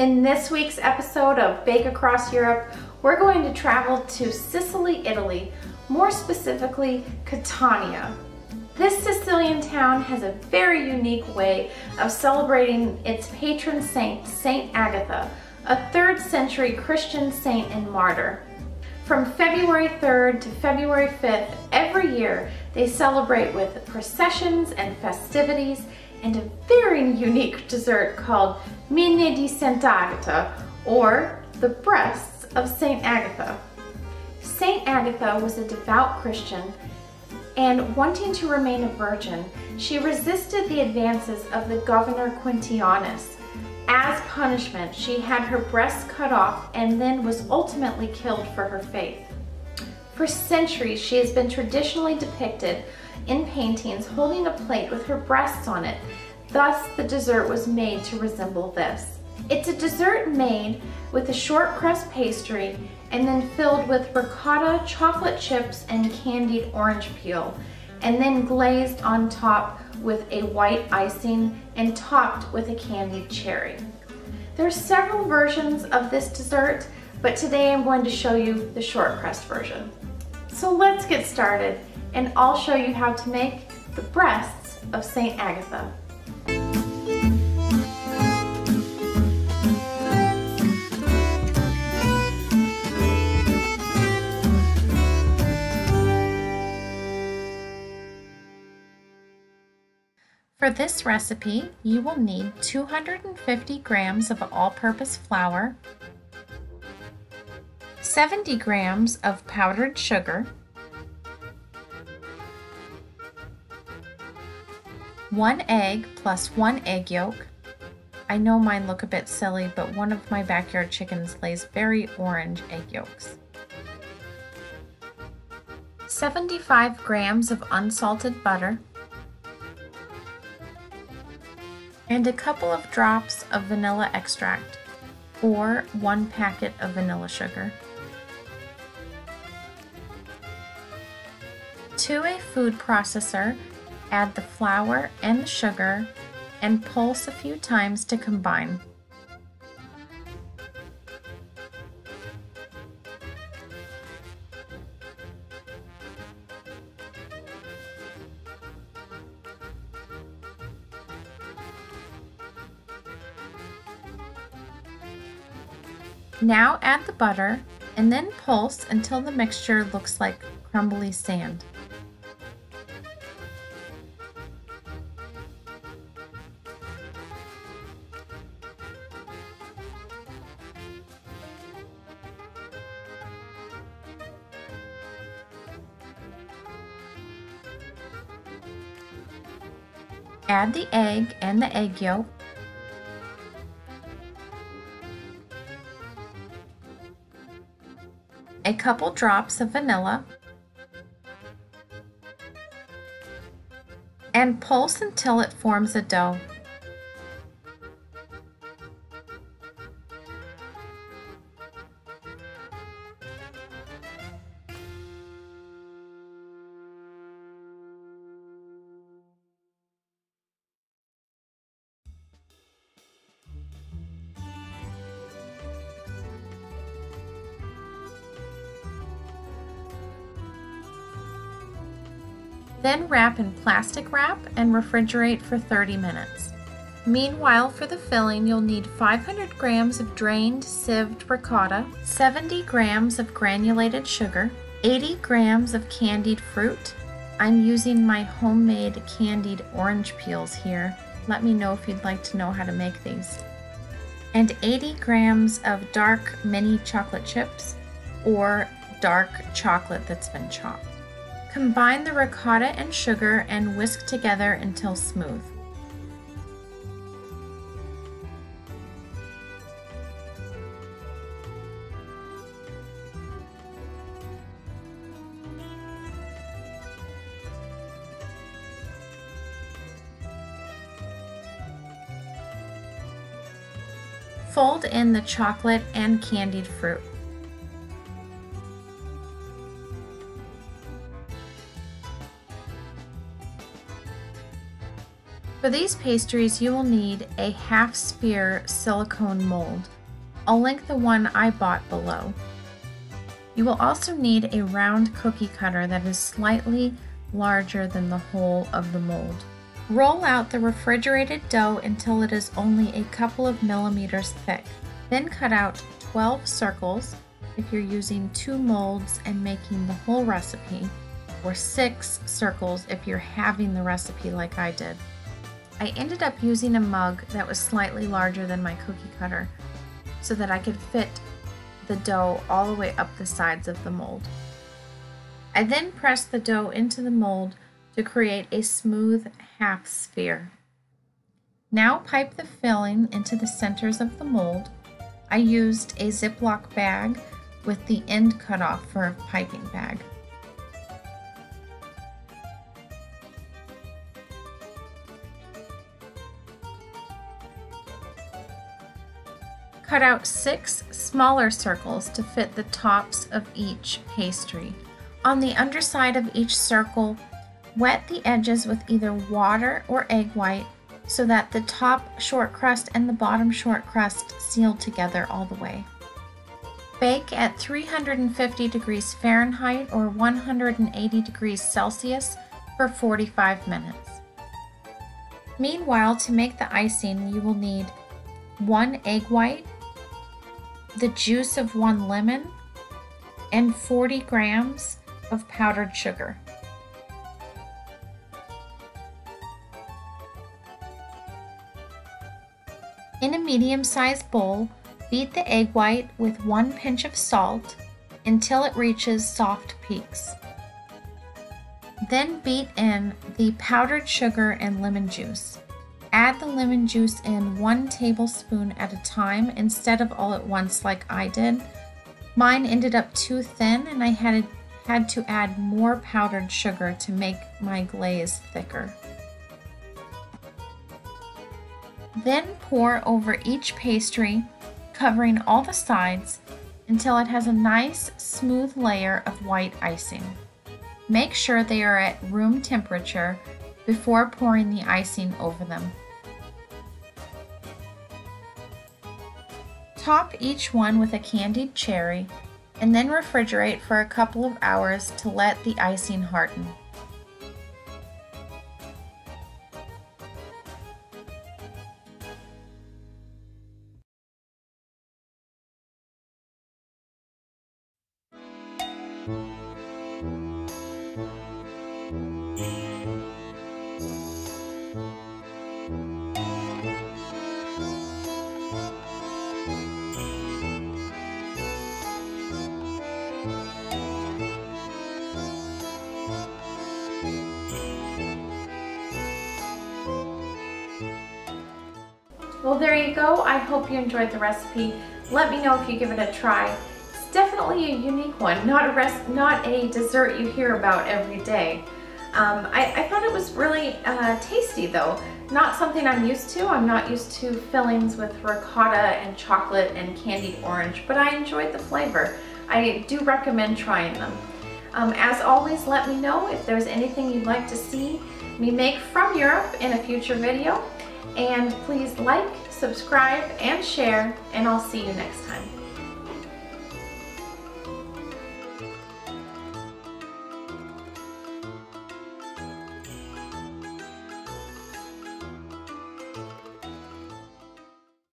In this week's episode of Bake Across Europe, we're going to travel to Sicily, Italy, more specifically Catania. This Sicilian town has a very unique way of celebrating its patron saint, Saint Agatha, a 3rd century Christian saint and martyr. From February 3rd to February 5th, every year they celebrate with processions and festivities and a very unique dessert called Minne di Sant'Agata, or the breasts of Saint Agatha. Saint Agatha was a devout Christian and wanting to remain a virgin, she resisted the advances of the governor Quintianus. As punishment, she had her breasts cut off and then was ultimately killed for her faith. For centuries, she has been traditionally depicted in paintings holding a plate with her breasts on it. Thus, the dessert was made to resemble this. It's a dessert made with a short crust pastry and then filled with ricotta, chocolate chips, and candied orange peel, and then glazed on top with a white icing and topped with a candied cherry. There are several versions of this dessert, but today I'm going to show you the short crust version. So let's get started and I'll show you how to make the breasts of St. Agatha. For this recipe, you will need 250 grams of all-purpose flour, 70 grams of powdered sugar, 1 egg plus 1 egg yolk. I know mine look a bit silly, but one of my backyard chickens lays very orange egg yolks. 75 grams of unsalted butter, and a couple of drops of vanilla extract or one packet of vanilla sugar. To a food processor, add the flour and the sugar and pulse a few times to combine. Now add the butter and then pulse until the mixture looks like crumbly sand. Add the egg and the egg yolk a couple drops of vanilla, and pulse until it forms a dough. Then wrap in plastic wrap and refrigerate for 30 minutes. Meanwhile, for the filling, you'll need 500 grams of drained sieved ricotta, 70 grams of granulated sugar, 80 grams of candied fruit. I'm using my homemade candied orange peels here. Let me know if you'd like to know how to make these. And 80 grams of dark mini chocolate chips or dark chocolate that's been chopped. Combine the ricotta and sugar and whisk together until smooth. Fold in the chocolate and candied fruit. For these pastries, you will need a half sphere silicone mold. I'll link the one I bought below. You will also need a round cookie cutter that is slightly larger than the hole of the mold. Roll out the refrigerated dough until it is only a couple of millimeters thick. Then cut out 12 circles if you're using two molds and making the whole recipe, or six circles if you're having the recipe like I did. I ended up using a mug that was slightly larger than my cookie cutter so that I could fit the dough all the way up the sides of the mold. I then pressed the dough into the mold to create a smooth half sphere. Now pipe the filling into the centers of the mold. I used a Ziploc bag with the end cut off for a piping bag. Cut out six smaller circles to fit the tops of each pastry. On the underside of each circle, wet the edges with either water or egg white so that the top short crust and the bottom short crust seal together all the way. Bake at 350 degrees Fahrenheit or 180 degrees Celsius for 45 minutes. Meanwhile, to make the icing, you will need one egg white, the juice of one lemon, and 40 grams of powdered sugar. In a medium-sized bowl, beat the egg white with one pinch of salt until it reaches soft peaks. Then beat in the powdered sugar and lemon juice. Add the lemon juice in one tablespoon at a time instead of all at once like I did. Mine ended up too thin and I had, had to add more powdered sugar to make my glaze thicker. Then pour over each pastry, covering all the sides until it has a nice smooth layer of white icing. Make sure they are at room temperature before pouring the icing over them. Top each one with a candied cherry and then refrigerate for a couple of hours to let the icing harden. Well, there you go. I hope you enjoyed the recipe. Let me know if you give it a try. It's definitely a unique one, not a, res not a dessert you hear about every day. Um, I, I, thought it was really uh, tasty though. Not something I'm used to. I'm not used to fillings with ricotta and chocolate and candied orange, but I enjoyed the flavor. I do recommend trying them. Um, as always, let me know if there's anything you'd like to see me make from Europe in a future video. And please like, subscribe, and share, and I'll see you next time.